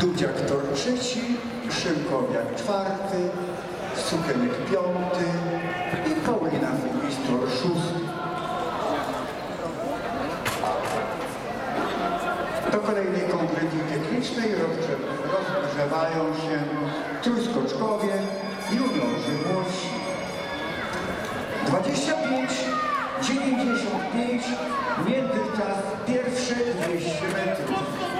Dudziak Tor trzeci, Szymkowiak czwarty, Suchenek piąty i Paulina Fugis Tor szósty. Do kolejnej konkretnej technicznej rok rozgrzewają się trójskoczkowie, juniorzy młodsi. 25, 95, międzyczas pierwsze 200 metrów.